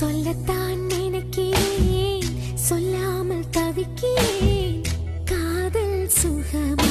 சொல்லத்தான் நினைக்கிறேன். சொல்லாமல் தவிக்கிறேன். காதல் சுகமா